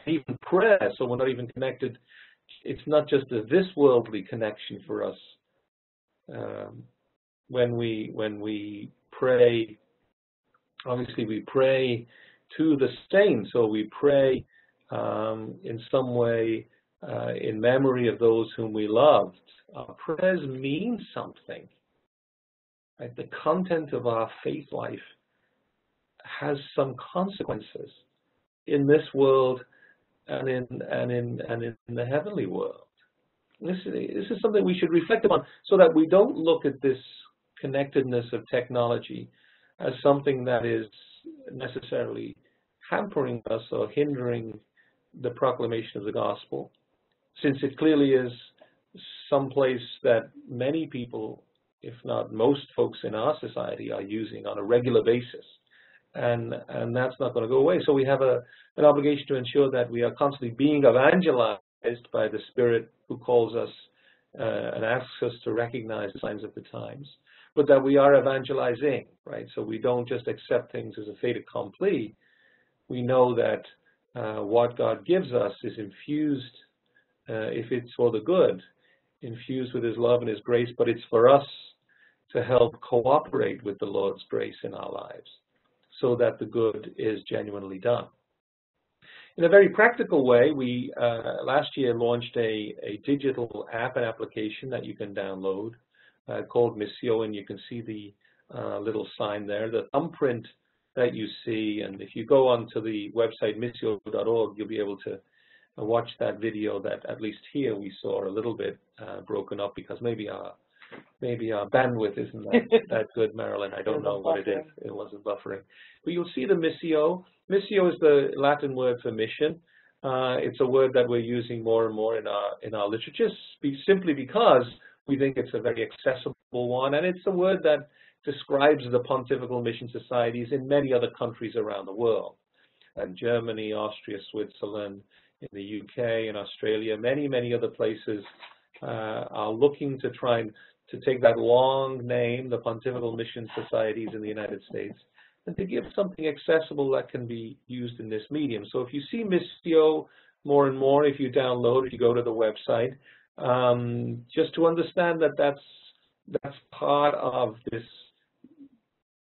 even prayer, so we're not even connected. It's not just a this worldly connection for us, um, when we when we pray, obviously we pray to the saints, so we pray um, in some way uh, in memory of those whom we loved. Our prayers mean something. Right? The content of our faith life has some consequences in this world and in and in and in the heavenly world. This, this is something we should reflect upon so that we don't look at this connectedness of technology as something that is necessarily hampering us or hindering the proclamation of the gospel, since it clearly is some place that many people, if not most folks in our society, are using on a regular basis. And, and that's not going to go away. So we have a, an obligation to ensure that we are constantly being evangelized by the Spirit who calls us uh, and asks us to recognize the signs of the times, but that we are evangelizing, right? So we don't just accept things as a fait accompli. We know that uh, what God gives us is infused, uh, if it's for the good, infused with His love and His grace, but it's for us to help cooperate with the Lord's grace in our lives so that the good is genuinely done. In a very practical way, we uh, last year launched a, a digital app and application that you can download called Missio, and you can see the uh, little sign there. The thumbprint that you see. And if you go onto the website missio.org, you'll be able to uh, watch that video that at least here we saw a little bit uh, broken up because maybe our maybe our bandwidth isn't that, that good, Marilyn. I don't know what it is. It wasn't buffering. But you'll see the missio. Missio is the Latin word for mission. Uh, it's a word that we're using more and more in our in our literature, simply because we think it's a very accessible one, and it's a word that describes the pontifical mission societies in many other countries around the world. And Germany, Austria, Switzerland, in the UK, in Australia, many, many other places uh, are looking to try and to take that long name, the Pontifical Mission Societies in the United States, and to give something accessible that can be used in this medium. So if you see Missio more and more, if you download, if you go to the website, um, just to understand that that's that's part of this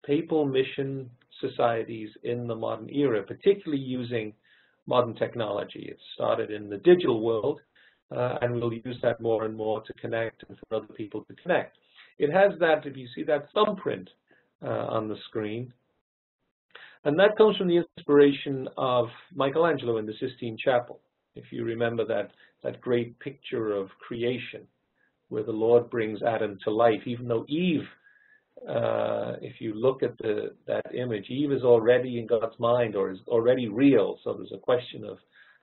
papal mission societies in the modern era, particularly using modern technology. It started in the digital world, uh, and we'll use that more and more to connect and for other people to connect. It has that, if you see that thumbprint uh, on the screen, and that comes from the inspiration of Michelangelo in the Sistine Chapel. If you remember that, that great picture of creation where the Lord brings Adam to life, even though Eve uh, if you look at the, that image, Eve is already in God's mind or is already real. So there's a question of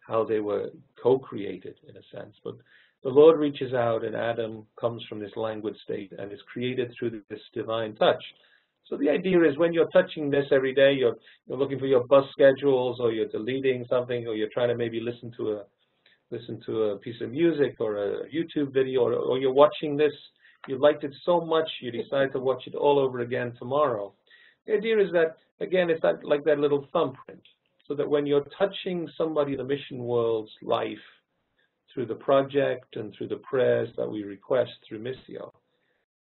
how they were co-created in a sense. But the Lord reaches out and Adam comes from this languid state and is created through this divine touch. So the idea is when you're touching this every day, you're, you're looking for your bus schedules or you're deleting something or you're trying to maybe listen to a listen to a piece of music or a YouTube video or, or you're watching this you liked it so much you decide to watch it all over again tomorrow. The idea is that, again, it's that, like that little thumbprint, so that when you're touching somebody in the mission world's life through the project and through the prayers that we request through Missio,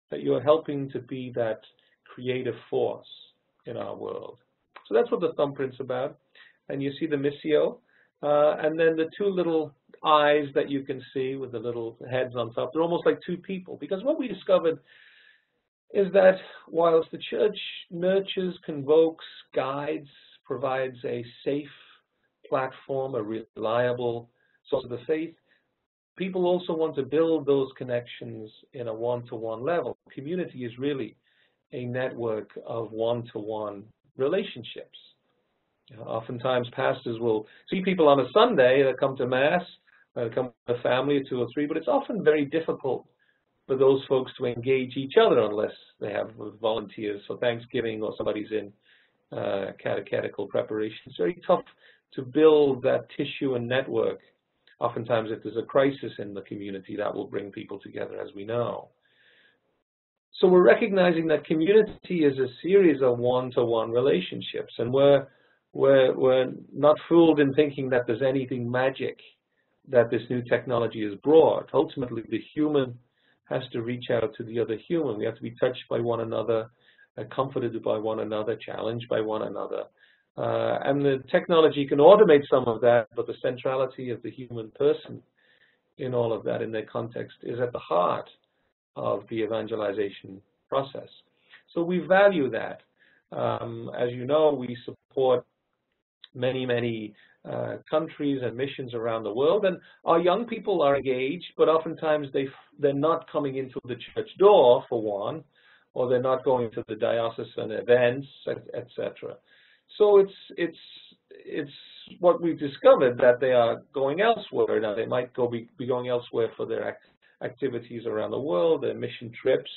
that you're helping to be that creative force in our world. So that's what the thumbprint's about. And you see the Missio, uh, and then the two little eyes that you can see with the little heads on top. They're almost like two people because what we discovered is that whilst the church nurtures, convokes, guides, provides a safe platform, a reliable source of the faith, people also want to build those connections in a one-to-one -one level. Community is really a network of one-to-one -one relationships. Oftentimes pastors will see people on a Sunday that come to Mass uh, come with a family of two or three, but it's often very difficult for those folks to engage each other unless they have volunteers for Thanksgiving or somebody's in uh, catechetical preparation. It's very tough to build that tissue and network. Oftentimes, if there's a crisis in the community, that will bring people together, as we know. So we're recognizing that community is a series of one-to-one -one relationships, and we're, we're, we're not fooled in thinking that there's anything magic that this new technology has brought. Ultimately, the human has to reach out to the other human. We have to be touched by one another, uh, comforted by one another, challenged by one another. Uh, and the technology can automate some of that, but the centrality of the human person in all of that in their context is at the heart of the evangelization process. So we value that. Um, as you know, we support many, many uh, countries and missions around the world, and our young people are engaged, but oftentimes they they're not coming into the church door for one, or they're not going to the diocesan events, etc. So it's it's it's what we've discovered that they are going elsewhere. Now they might go be, be going elsewhere for their activities around the world, their mission trips.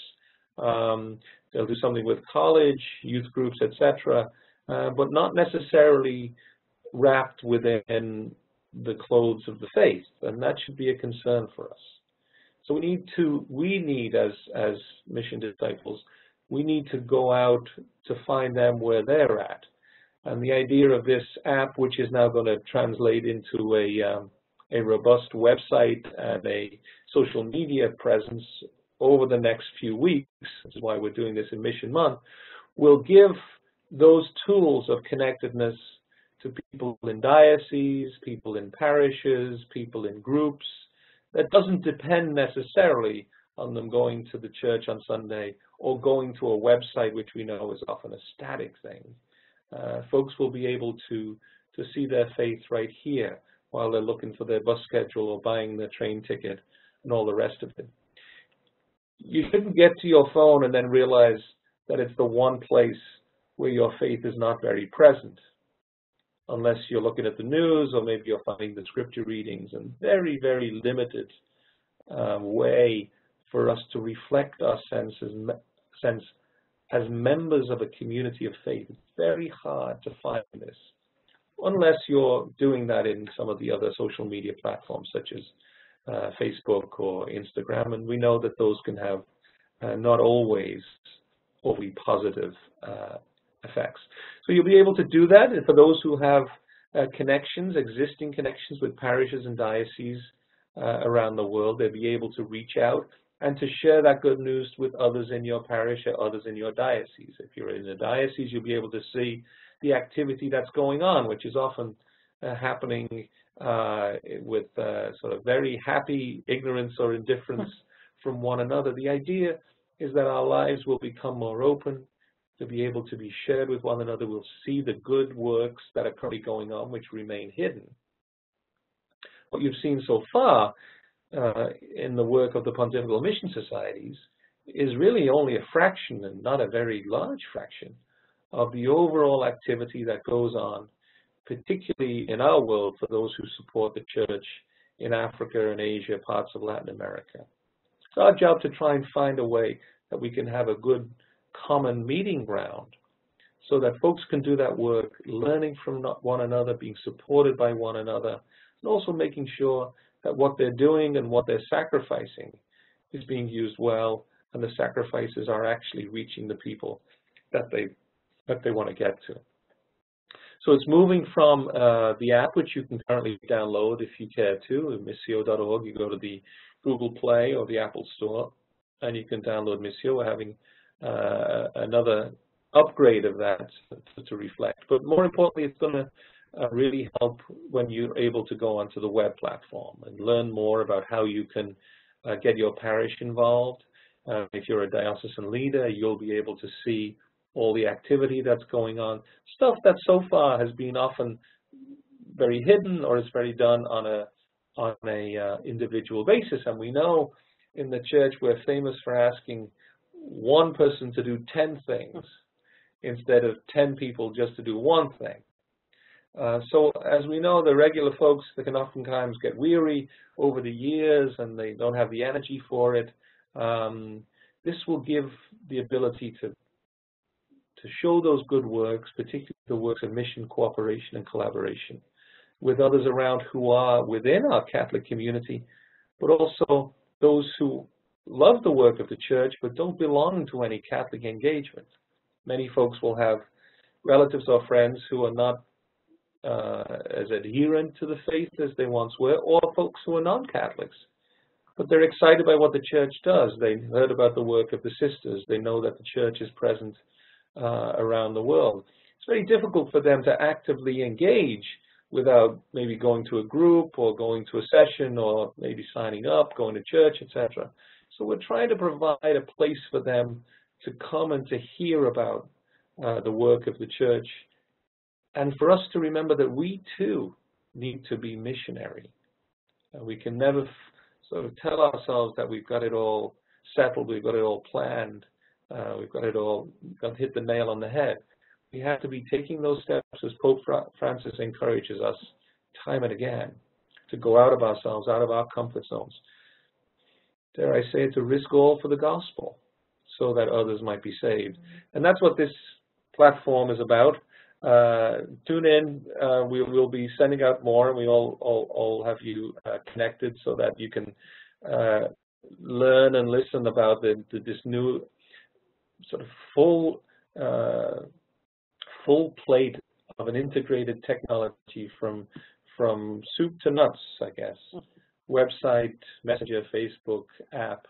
Um, they'll do something with college, youth groups, etc., uh, but not necessarily wrapped within the clothes of the faith, and that should be a concern for us. So we need to, we need as, as mission disciples, we need to go out to find them where they're at. And the idea of this app, which is now going to translate into a, um, a robust website and a social media presence over the next few weeks, this is why we're doing this in Mission Month, will give those tools of connectedness to people in dioceses, people in parishes, people in groups. That doesn't depend necessarily on them going to the church on Sunday or going to a website, which we know is often a static thing. Uh, folks will be able to, to see their faith right here while they're looking for their bus schedule or buying their train ticket and all the rest of it. You shouldn't get to your phone and then realize that it's the one place where your faith is not very present unless you're looking at the news or maybe you're finding the scripture readings and very, very limited um, way for us to reflect our senses, sense as members of a community of faith. It's very hard to find this unless you're doing that in some of the other social media platforms such as uh, Facebook or Instagram, and we know that those can have uh, not always only positive uh, effects. So you'll be able to do that and for those who have uh, connections, existing connections with parishes and dioceses uh, around the world. They'll be able to reach out and to share that good news with others in your parish or others in your diocese. If you're in a diocese, you'll be able to see the activity that's going on, which is often uh, happening uh, with uh, sort of very happy ignorance or indifference from one another. The idea is that our lives will become more open, to be able to be shared with one another. We'll see the good works that are currently going on, which remain hidden. What you've seen so far uh, in the work of the Pontifical Mission Societies is really only a fraction and not a very large fraction of the overall activity that goes on, particularly in our world for those who support the church in Africa and Asia, parts of Latin America. It's our job to try and find a way that we can have a good common meeting ground so that folks can do that work, learning from one another, being supported by one another, and also making sure that what they're doing and what they're sacrificing is being used well, and the sacrifices are actually reaching the people that they that they want to get to. So it's moving from uh, the app, which you can currently download if you care to, missio.org. You go to the Google Play or the Apple Store, and you can download Missio. We're having uh, another upgrade of that to, to, reflect. But more importantly, it's going to uh, really help when you're able to go onto the web platform and learn more about how you can uh, get your parish involved. Uh, if you're a diocesan leader, you'll be able to see all the activity that's going on, stuff that so far has been often very hidden or is very done on a on a uh, individual basis. And we know in the church we're famous for asking one person to do 10 things instead of 10 people just to do one thing. Uh, so as we know, the regular folks that can oftentimes get weary over the years and they don't have the energy for it. Um, this will give the ability to to show those good works, particularly the works of mission, cooperation, and collaboration with others around who are within our Catholic community, but also those who love the work of the church but don't belong to any Catholic engagement. Many folks will have relatives or friends who are not uh, as adherent to the faith as they once were, or folks who are non-Catholics but they're excited by what the church does. They heard about the work of the sisters. They know that the church is present uh, around the world. It's very difficult for them to actively engage without maybe going to a group or going to a session or maybe signing up, going to church, etc. So we're trying to provide a place for them to come and to hear about uh, the work of the church and for us to remember that we too need to be missionary. Uh, we can never sort of tell ourselves that we've got it all settled, we've got it all planned, uh, we've got it all, got hit the nail on the head. We have to be taking those steps as Pope Francis encourages us time and again to go out of ourselves, out of our comfort zones. Dare I say, to risk all for the gospel so that others might be saved. And that's what this platform is about. Uh, tune in. Uh, we will be sending out more, and we all, all, all have you uh, connected so that you can uh, learn and listen about the, the, this new sort of full uh, full plate of an integrated technology from from soup to nuts, I guess. Website, Messenger, Facebook, app,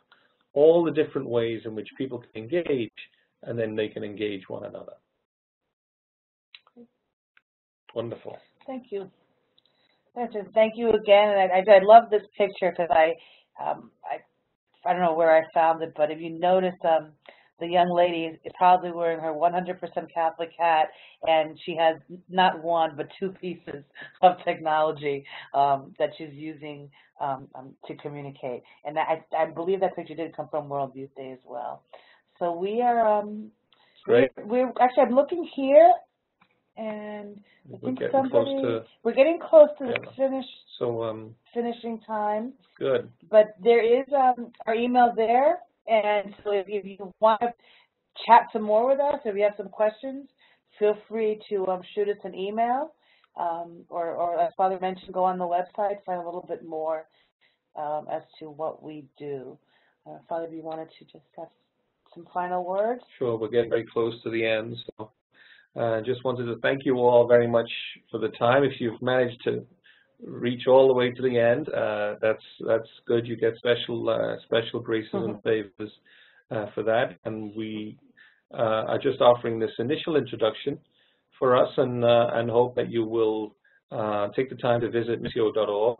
all the different ways in which people can engage, and then they can engage one another. Wonderful. Thank you. Thank you again. And I, I love this picture because I, um, I, I don't know where I found it, but if you notice, um, the young lady is probably wearing her 100% Catholic hat, and she has not one but two pieces of technology um, that she's using um, um, to communicate. And I, I believe that picture did come from World Youth Day as well. So we are. Um, Great. We're, we're actually. I'm looking here, and I we're think getting somebody. close to. We're getting close to the finish So um, finishing time. good. But there is um, our email there, and so if, you want to chat some more with us, if you have some questions, feel free to um, shoot us an email, um, or, or as Father mentioned, go on the website, find a little bit more um, as to what we do. Uh, Father, if you wanted to just have some final words. Sure, we're getting very close to the end. So uh, just wanted to thank you all very much for the time. If you've managed to reach all the way to the end, uh, that's that's good. You get special uh, special graces and favors uh, for that. And we uh, are just offering this initial introduction for us, and uh, and hope that you will uh, take the time to visit missio.org.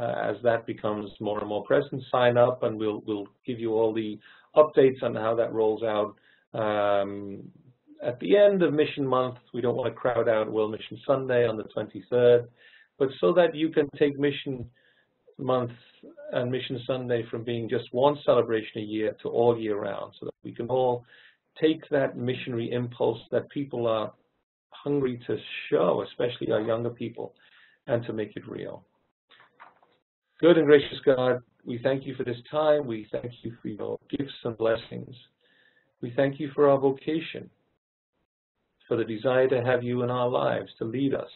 Uh, as that becomes more and more present, sign up, and we'll we'll give you all the updates on how that rolls out. Um, at the end of Mission Month, we don't want to crowd out World Mission Sunday on the 23rd, but so that you can take Mission Month and Mission Sunday from being just one celebration a year to all year round, so that we can all take that missionary impulse that people are hungry to show, especially our younger people, and to make it real. Good and gracious God, we thank you for this time. We thank you for your gifts and blessings. We thank you for our vocation, for the desire to have you in our lives, to lead us,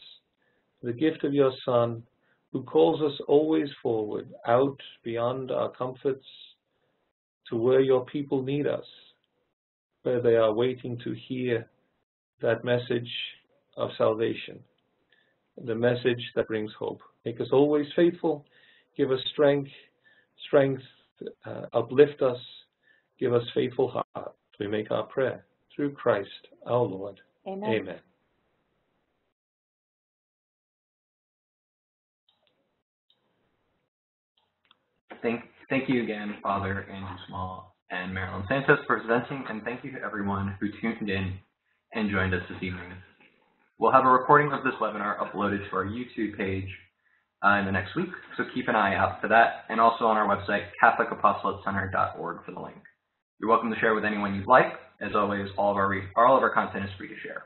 the gift of your Son, who calls us always forward, out beyond our comforts, to where your people need us, where they are waiting to hear that message of salvation, the message that brings hope. Make us always faithful, give us strength, strength, uh, uplift us, give us faithful heart. We make our prayer through Christ our Lord. Amen. Amen. Thank, thank you again, Father Andrew Small and Marilyn Santos for presenting, and thank you to everyone who tuned in and joined us this evening. We'll have a recording of this webinar uploaded to our YouTube page uh, in the next week, so keep an eye out for that, and also on our website, catholicapostolatecenter.org for the link. You're welcome to share with anyone you'd like. As always, all of our, all of our content is free to share.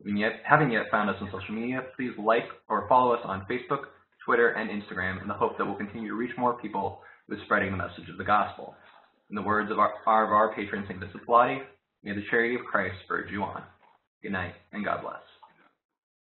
If you haven't yet found us on social media, please like or follow us on Facebook, Twitter, and Instagram in the hope that we'll continue to reach more people with spreading the message of the gospel. In the words of our, of our patron St. Vincent Pallotti, may the charity of Christ urge you on. Good night, and God bless.